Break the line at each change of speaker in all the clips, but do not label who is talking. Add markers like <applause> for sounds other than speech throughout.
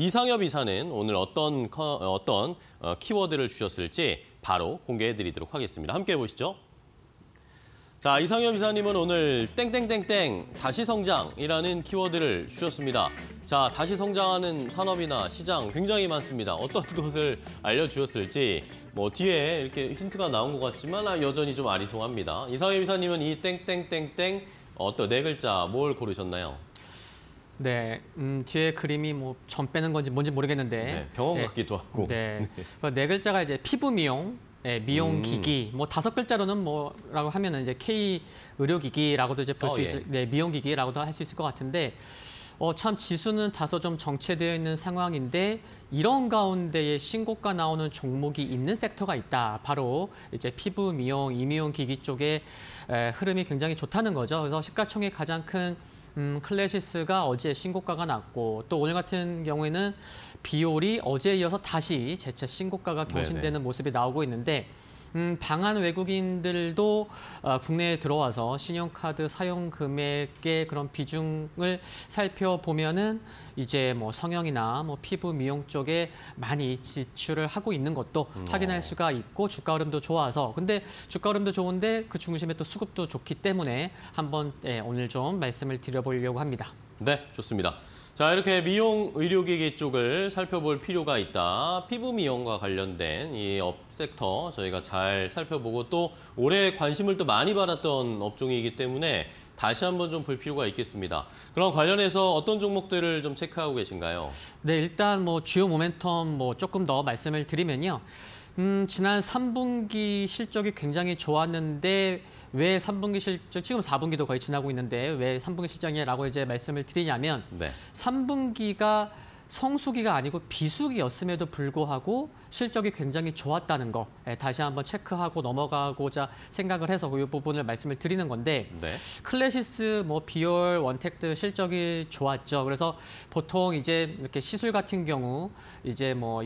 이상엽 이사는 오늘 어떤 커- 어떤 어, 키워드를 주셨을지 바로 공개해 드리도록 하겠습니다. 함께 보시죠. 자, 이상엽 이사님은 오늘 땡땡땡땡 다시 성장이라는 키워드를 주셨습니다. 자, 다시 성장하는 산업이나 시장 굉장히 많습니다. 어떤 <laughs> 것을 알려주셨을지 뭐 뒤에 이렇게 힌트가 나온 것 같지만 아, 여전히 좀 아리송합니다. 이상엽 이사님은 이 땡땡땡땡 어떤 네 글자 뭘 고르셨나요?
네, 음, 뒤에 그림이 뭐 점 빼는 건지 뭔지 모르겠는데.
네, 병원
네,
같기도 하고.
네. 그네 <laughs> 글자가 이제 피부 미용, 예, 미용
음.
기기. 뭐 다섯 글자로는 뭐라고 하면은 이제 K 의료기기라고도 이제 볼수
어, 예.
있을, 네, 미용 기기라고도 할 수 있을 것 같은데. 어, 참 지수는 다소 좀 정체되어 있는 상황인데 이런 가운데에 신고가 나오는 종목이 있는 섹터가 있다. 바로 이제 피부 미용, 이미용 기기 쪽에 에, 흐름이 굉장히 좋다는 거죠. 그래서 시가총액 가장 큰 음, 클래시스가 어제 신고가가 났고 또 오늘 같은 경우에는 비올이 어제에 이어서 다시 재차 신고가가 경신되는 모습이 나오고 있는데 음, 방한 외국인들도 어, 국내에 들어와서 신용카드 사용 금액의 그런 비중을 살펴보면은 이제 뭐 성형이나 뭐 피부 미용 쪽에 많이 지출을 하고 있는 것도
음,
확인할
어.
수가 있고 주가 흐름도 좋아서 근데 주가 흐름도 좋은데 그 중심에 또 수급도 좋기 때문에 한번 예, 오늘 좀 말씀을 드려보려고 합니다.
네, 좋습니다. 자, 이렇게 미용 의료기기 쪽을 살펴볼 필요가 있다. 피부 미용과 관련된 이 업 섹터 저희가 잘 살펴보고 또 올해 관심을 또 많이 받았던 업종이기 때문에 다시 한번 좀 볼 필요가 있겠습니다. 그럼 관련해서 어떤 종목들을 좀 체크하고 계신가요?
네, 일단 뭐 주요 모멘텀 뭐 조금 더 말씀을 드리면요. 음, 지난 3분기 실적이 굉장히 좋았는데 왜 3분기 실적 지금 4분기도 거의 지나고 있는데 왜 3분기 실적이냐라고 이제 말씀을 드리냐면
네.
3분기가 성수기가 아니고 비수기였음에도 불구하고 실적이 굉장히 좋았다는 거 예, 다시 한번 체크하고 넘어가고자 생각을 해서 이 부분을 말씀을 드리는 건데
네.
클래시스, 뭐 비올, 원택트 실적이 좋았죠. 그래서 보통 이제 이렇게 시술 같은 경우 이제 뭐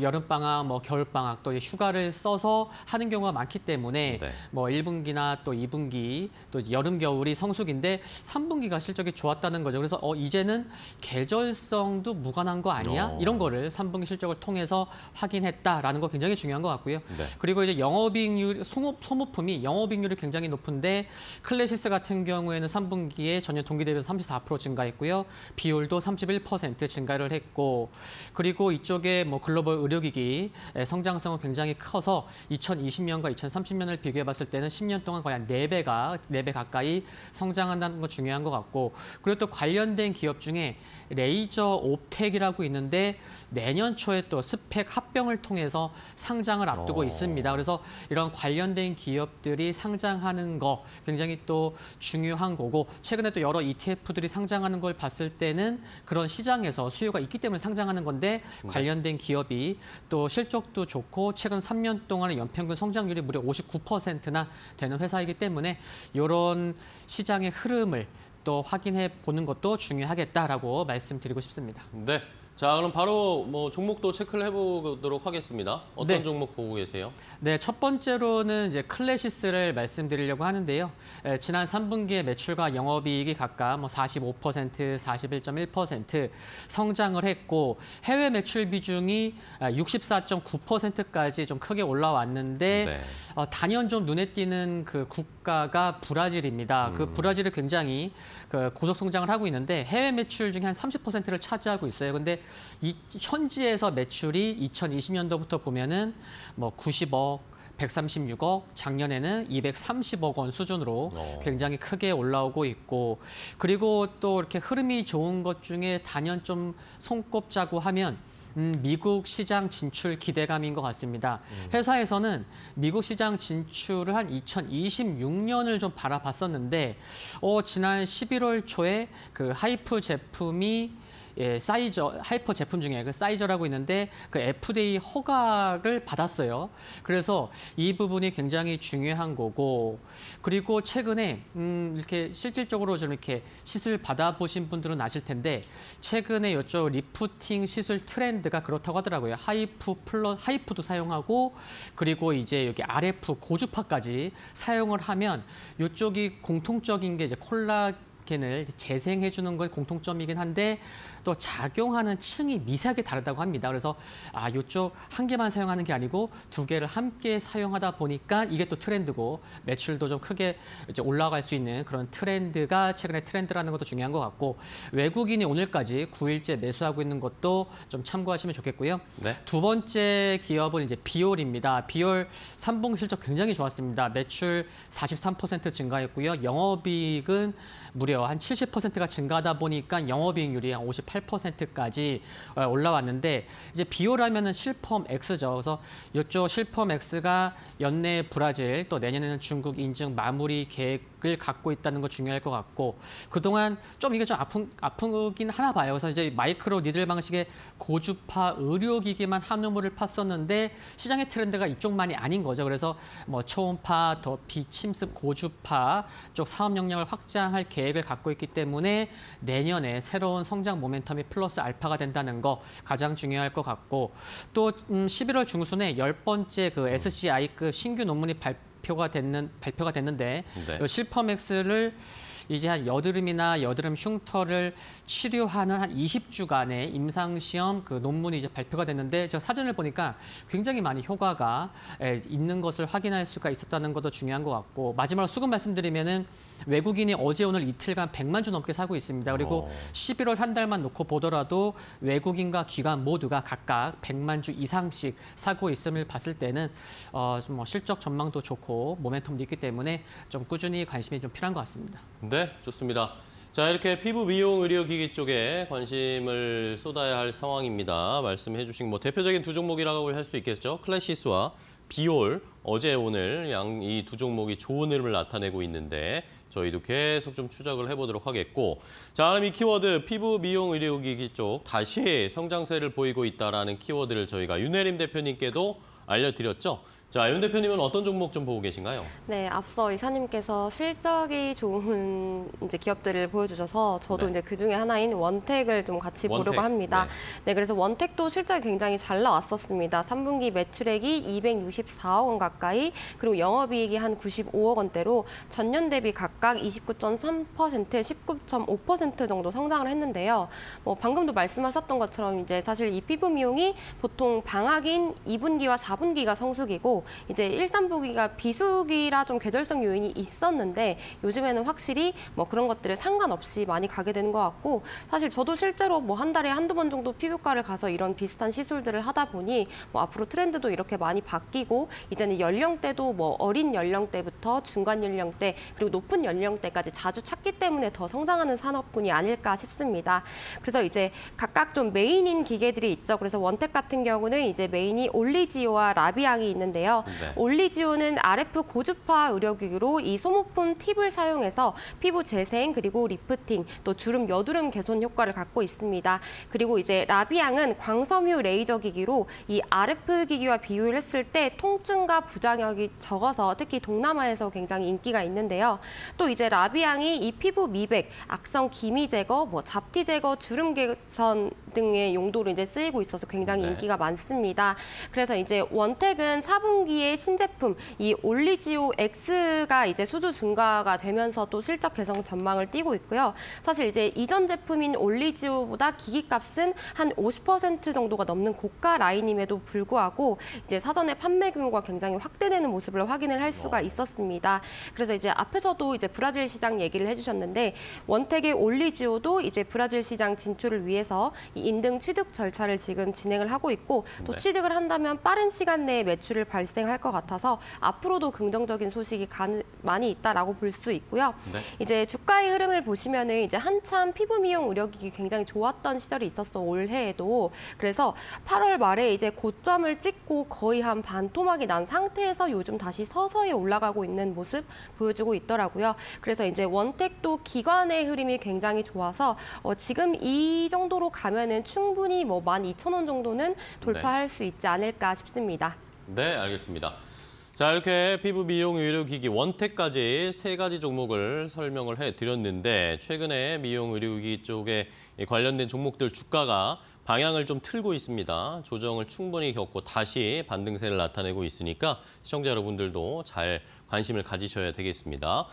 여름 방학, 뭐 겨울 방학 또 휴가를 써서 하는 경우가 많기 때문에
네.
뭐 1분기나 또 2분기 또 여름 겨울이 성수기인데 3분기가 실적이 좋았다는 거죠. 그래서 어 이제는 계절성도 무관한 거 아니야?
어.
이런 거를 3분기 실적을 통해서 확인했다라는 거 굉장히 중요한 것 같고요.
네.
그리고 이제 영업이익률 소모, 소모품이 영업이익률이 굉장히 높은데 클래시스 같은 경우에는 3분기에 전년 동기 대비해서 34% 증가했고요. 비율도 31% 증가를 했고 그리고 이쪽에 뭐 글로벌 의료기기 의 성장성은 굉장히 커서 2020년과 2030년을 비교해 봤을 때는 10년 동안 거의 한 4배가 4배 가까이 성장한다는 거 중요한 것 같고 그리고 또 관련된 기업 중에 레이저 옵 텍이라고 있는데 내년 초에 또 스펙 합병을 통해서 상장을 앞두고
어.
있습니다. 그래서 이런 관련된 기업들이 상장하는 거 굉장히 또 중요한 거고 최근에 또 여러 ETF들이 상장하는 걸 봤을 때는 그런 시장에서 수요가 있기 때문에 상장하는 건데 관련된 기업이 또 실적도 좋고 최근 3년 동안의 연평균 성장률이 무려 59%나 되는 회사이기 때문에 이런 시장의 흐름을 또 확인해 보는 것도 중요하겠다라고 말씀드리고 싶습니다.
네. 자, 그럼 바로 뭐 종목도 체크를 해보도록 하겠습니다. 어떤
네.
종목 보고 계세요?
네, 첫 번째로는 이제 클래시스를 말씀드리려고 하는데요. 에, 지난 3분기에 매출과 영업이익이 각각 뭐 45%, 41.1% 성장을 했고 해외 매출 비중이 64.9%까지 좀 크게 올라왔는데
네.
어, 단연 좀 눈에 띄는 그 국가가 브라질입니다. 그 브라질이 굉장히 그 고속 성장을 하고 있는데 해외 매출 중에 한 30%를 차지하고 있어요. 근데 이 현지에서 매출이 2020년도부터 보면은 뭐 90억 136억, 작년에는 230억 원 수준으로
어.
굉장히 크게 올라오고 있고, 그리고 또 이렇게 흐름이 좋은 것 중에 단연 좀 손꼽자고 하면 음, 미국 시장 진출 기대감인 것 같습니다. 회사에서는 미국 시장 진출을 한 2026년을 좀 바라봤었는데, 어, 지난 11월 초에 그 HIFU 제품이 예, 사이저 HIFU 제품 중에 그 사이저라고 있는데 그 FDA 허가를 받았어요. 그래서 이 부분이 굉장히 중요한 거고 그리고 최근에 음 이렇게 실질적으로 좀 이렇게 시술 받아보신 분들은 아실 텐데 최근에 이쪽 리프팅 시술 트렌드가 그렇다고 하더라고요. HIFU 플러 HIFU도 사용하고 그리고 이제 여기 RF 고주파까지 사용을 하면 이쪽이 공통적인 게 이제 콜라겐을 재생해 주는 건 공통점이긴 한데 또 작용하는 층이 미세하게 다르다고 합니다. 그래서 아, 이쪽 한 개만 사용하는 게 아니고 두 개를 함께 사용하다 보니까 이게 또 트렌드고 매출도 좀 크게 이제 올라갈 수 있는 그런 트렌드가 최근에 트렌드라는 것도 중요한 것 같고 외국인이 오늘까지 9일째 매수하고 있는 것도 좀 참고하시면 좋겠고요.
네.
두 번째 기업은 이제 비올입니다. 비올 3분기 실적 굉장히 좋았습니다. 매출 43% 증가했고요. 영업이익은 무려 한 70%가 증가하다 보니까 영업이익률이 한 58%까지 어, 올라왔는데 이제 비올하면은 실펌 X죠. 그래서 이쪽 실펌 X가 연내 브라질 또 내년에는 중국 인증 마무리 계획 을 갖고 있다는 거 중요할 것 같고 그동안 좀 이게 좀 아픈 아프긴 하나 봐요. 그래서 이제 마이크로 니들 방식의 고주파 의료기기만 한 우물을 팠었는데 시장의 트렌드가 이쪽만이 아닌 거죠. 그래서 뭐 초음파, 더 비침습 고주파 쪽 사업 역량을 확장할 계획을 갖고 있기 때문에 내년에 새로운 성장 모멘텀이 플러스 알파가 된다는 거 가장 중요할 것 같고 또 음, 11월 중순에 열 번째 그 SCI급 신규 논문이 발표 가 됐는 발표가 됐는데
네.
이 실퍼맥스를 이제 한 여드름이나 여드름 흉터를 치료하는 한 20주간의 임상시험 그 논문이 이제 발표가 됐는데 제가 사진을 보니까 굉장히 많이 효과가 에, 있는 것을 확인할 수가 있었다는 것도 중요한 것 같고 마지막으로 수급 말씀드리면은 외국인이 어제 오늘 이틀간 100만 주 넘게 사고 있습니다. 그리고
어.
11월 한 달만 놓고 보더라도 외국인과 기관 모두가 각각 100만 주 이상씩 사고 있음을 봤을 때는 어, 좀뭐 실적 전망도 좋고 모멘텀도 있기 때문에 좀 꾸준히 관심이 좀 필요한 것 같습니다.
네, 좋습니다. 자, 이렇게 피부 미용 의료기기 쪽에 관심을 쏟아야 할 상황입니다. 말씀해 주신 뭐 대표적인 두 종목이라고 할 수 있겠죠. 클래시스와 비올 어제 오늘 양 이 두 종목이 좋은 흐름을 나타내고 있는데 저희도 계속 좀 추적을 해보도록 하겠고 자 그럼 이 키워드 피부 미용 의료기기 쪽 다시 성장세를 보이고 있다라는 키워드를 저희가 윤혜림 대표님께도 알려드렸죠. 자, 윤 대표님은 어떤 종목 좀 보고 계신가요?
네, 앞서 이사님께서 실적이 좋은 이제 기업들을 보여주셔서 저도
네.
이제 그 중에 하나인 원택을 좀 같이
원택,
보려고 합니다.
네.
네. 그래서 원택도 실적이 굉장히 잘 나왔었습니다. 3분기 매출액이 264억 원 가까이, 그리고 영업이익이 한 95억 원대로 전년 대비 각각 29.3%, 19.5% 정도 성장을 했는데요. 뭐 방금도 말씀하셨던 것처럼 이제 사실 이 피부 미용이 보통 방학인 2분기와 4분기가 성수기고 이제 1, 3분기가 비수기라 좀 계절성 요인이 있었는데 요즘에는 확실히 뭐 그런 것들에 상관없이 많이 가게 되는 것 같고 사실 저도 실제로 뭐 한 달에 한두 번 정도 피부과를 가서 이런 비슷한 시술들을 하다 보니 뭐 앞으로 트렌드도 이렇게 많이 바뀌고 이제는 연령대도 뭐 어린 연령대부터 중간 연령대 그리고 높은 연령대까지 자주 찾기 때문에 더 성장하는 산업군이 아닐까 싶습니다. 그래서 이제 각각 좀 메인인 기계들이 있죠. 그래서 원텍 같은 경우는 이제 메인이 올리지오와 라비앙이 있는데요.
네.
올리지오는 RF 고주파 의료기기로 이 소모품 팁을 사용해서 피부 재생 그리고 리프팅 또 주름 여드름 개선 효과를 갖고 있습니다. 그리고 이제 라비앙은 광섬유 레이저 기기로 이 RF 기기와 비교를 했을 때 통증과 부작용이 적어서 특히 동남아에서 굉장히 인기가 있는데요. 또 이제 라비앙이 이 피부 미백, 악성 기미 제거, 뭐 잡티 제거, 주름 개선 등의 용도로 이제 쓰이고 있어서 굉장히
네.
인기가 많습니다. 그래서 이제 원택은 4분기에 신제품 이 올리지오 X가 이제 수주 증가가 되면서 또 실적 개선 전망을 띄고 있고요. 사실 이제 이전 제품인 올리지오보다 기기값은 한 50% 정도가 넘는 고가 라인임에도 불구하고 이제 사전에 판매 규모가 굉장히 확대되는 모습을 확인을 할 수가 있었습니다. 그래서 이제 앞에서도 이제 브라질 시장 얘기를 해주셨는데 원택의 올리지오도 이제 브라질 시장 진출을 위해서 이 인등 취득 절차를 지금 진행을 하고 있고 또
네.
취득을 한다면 빠른 시간 내에 매출을 발생할 것 같아서 앞으로도 긍정적인 소식이 가능, 많이 있다라고 볼 수 있고요.
네.
이제 주가의 흐름을 보시면은 이제 한참 피부 미용 의료기기 굉장히 좋았던 시절이 있었어 올해에도 그래서 8월 말에 이제 고점을 찍고 거의 한 반토막이 난 상태에서 요즘 다시 서서히 올라가고 있는 모습 보여주고 있더라고요. 그래서 이제 원택도 기관의 흐름이 굉장히 좋아서 어, 지금 이 정도로 가면은 충분히 뭐 12,000원 정도는 돌파할 수 있지 않을까 싶습니다.
네, 알겠습니다. 자, 이렇게 피부 미용 의료기기 원택까지 세 가지 종목을 설명을 해드렸는데 최근에 미용 의료기기 쪽에 이 관련된 종목들 주가가 방향을 좀 틀고 있습니다. 조정을 충분히 겪고 다시 반등세를 나타내고 있으니까 시청자 여러분들도 잘 관심을 가지셔야 되겠습니다.